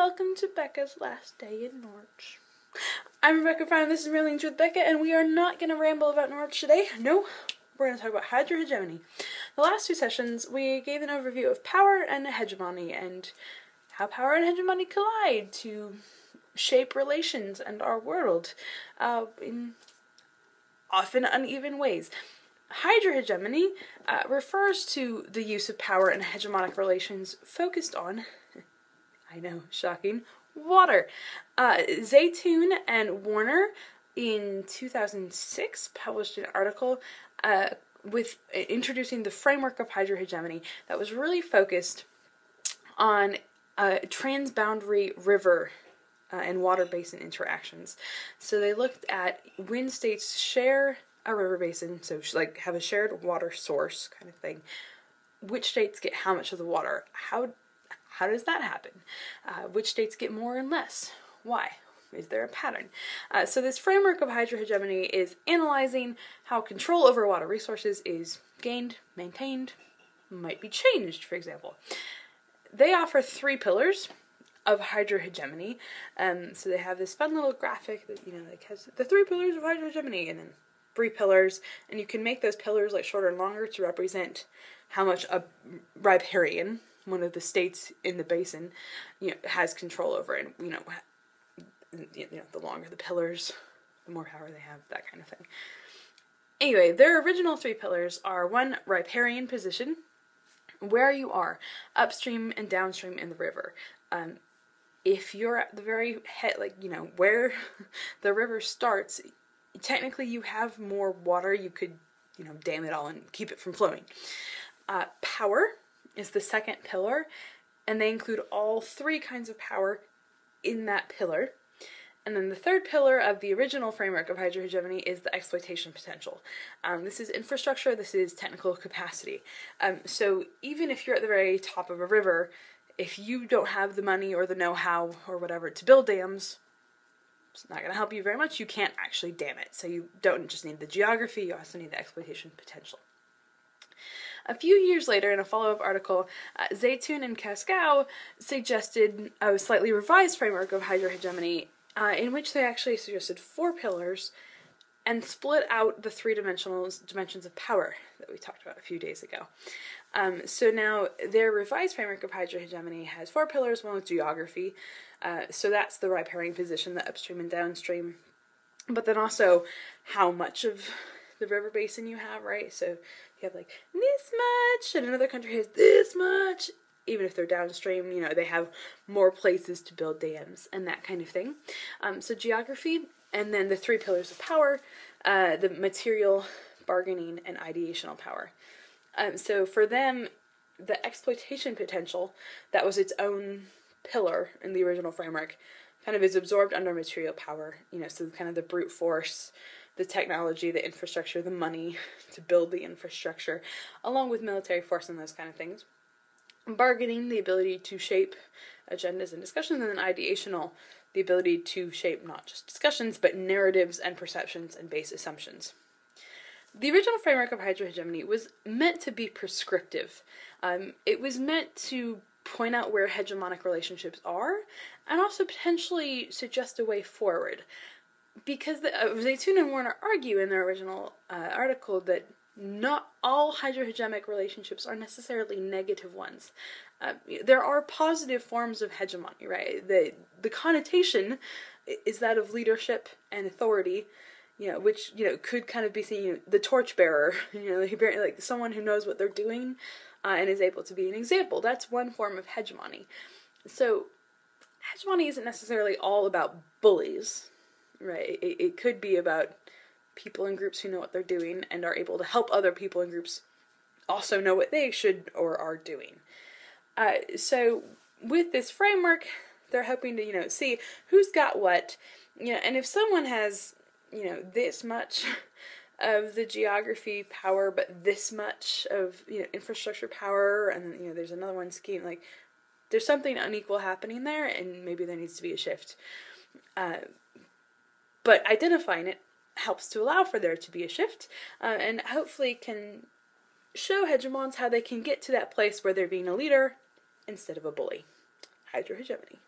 welcome to Becca's last day in Norwich. I'm Rebecca Fine, this is Ramblings with Becca, and we are not going to ramble about Norwich today. No, we're going to talk about Hydro Hegemony. The last two sessions, we gave an overview of power and hegemony, and how power and hegemony collide to shape relations and our world uh, in often uneven ways. Hydro hegemony uh, refers to the use of power and hegemonic relations focused on I know, shocking. Water. Uh, and Warner in 2006 published an article uh, with uh, introducing the framework of hydro hegemony that was really focused on uh, transboundary river uh, and water basin interactions. So they looked at when states share a river basin, so like have a shared water source kind of thing. Which states get how much of the water? How how does that happen? Uh, which states get more and less? Why? Is there a pattern? Uh, so this framework of hydrohegemony is analyzing how control over water resources is gained, maintained, might be changed, for example. They offer three pillars of hydrohegemony. Um, so they have this fun little graphic that, you know, like has the three pillars of hydrohegemony and then three pillars, and you can make those pillars like shorter and longer to represent how much a riparian, one of the states in the basin, you know, has control over, and you know, you know, the longer the pillars, the more power they have, that kind of thing. Anyway, their original three pillars are one riparian position, where you are, upstream and downstream in the river. Um, if you're at the very head, like you know where the river starts, technically you have more water. You could, you know, dam it all and keep it from flowing. Uh, power is the second pillar, and they include all three kinds of power in that pillar. And then the third pillar of the original framework of hydrohegemony is the exploitation potential. Um, this is infrastructure, this is technical capacity. Um, so even if you're at the very top of a river, if you don't have the money or the know how or whatever to build dams, it's not going to help you very much. You can't actually dam it. So you don't just need the geography, you also need the exploitation potential. A few years later, in a follow up article, uh, Zeitoun and Cascão suggested a slightly revised framework of hydrohegemony, uh, in which they actually suggested four pillars and split out the three dimensional dimensions of power that we talked about a few days ago. Um, so now their revised framework of hydrohegemony has four pillars. One is geography, uh, so that's the riparian position, the upstream and downstream, but then also how much of the river basin you have, right? So you have like this much, and another country has this much. Even if they're downstream, you know, they have more places to build dams and that kind of thing. Um, so geography, and then the three pillars of power, uh, the material, bargaining, and ideational power. Um, so for them, the exploitation potential, that was its own pillar in the original framework, kind of is absorbed under material power, you know, so kind of the brute force, the technology, the infrastructure, the money to build the infrastructure, along with military force and those kind of things. Bargaining, the ability to shape agendas and discussions, and then ideational, the ability to shape not just discussions, but narratives and perceptions and base assumptions. The original framework of hydrohegemony was meant to be prescriptive. Um, it was meant to point out where hegemonic relationships are and also potentially suggest a way forward because the, uh, Zeitoun and Warner argue in their original uh, article that not all hydrohegemonic relationships are necessarily negative ones. Uh, there are positive forms of hegemony, right? The the connotation is that of leadership and authority, you know, which you know could kind of be seen you know, the torchbearer, you know, like someone who knows what they're doing uh, and is able to be an example. That's one form of hegemony. So hegemony isn't necessarily all about bullies right? It, it could be about people in groups who know what they're doing and are able to help other people in groups also know what they should or are doing. Uh, so with this framework, they're hoping to you know see who's got what, you know, and if someone has you know this much of the geography power, but this much of you know infrastructure power, and you know there's another one scheme like there's something unequal happening there, and maybe there needs to be a shift. Uh, but identifying it helps to allow for there to be a shift uh, and hopefully can show hegemons how they can get to that place where they're being a leader instead of a bully. Hydrohegemony.